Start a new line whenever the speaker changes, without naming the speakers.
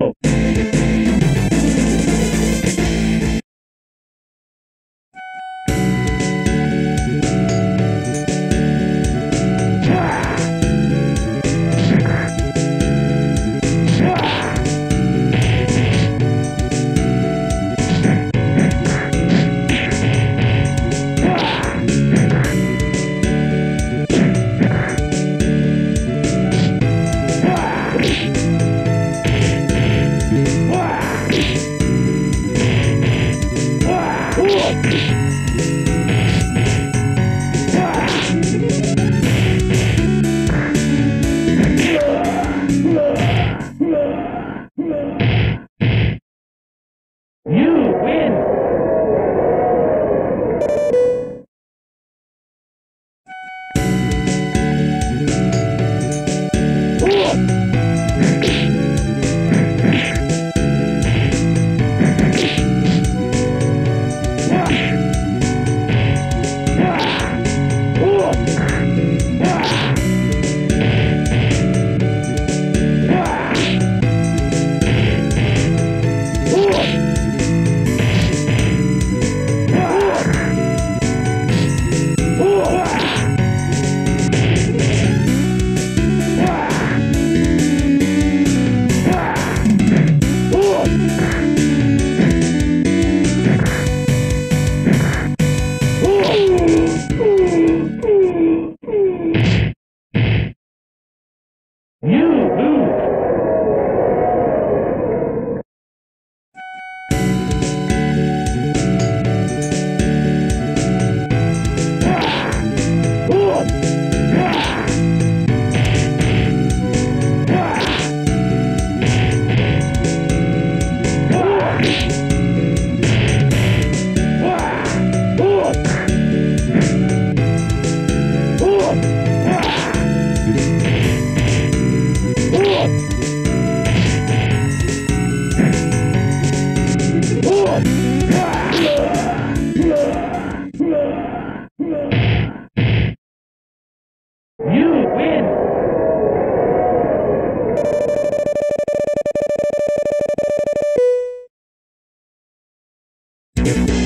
Oh. You win! Thank you.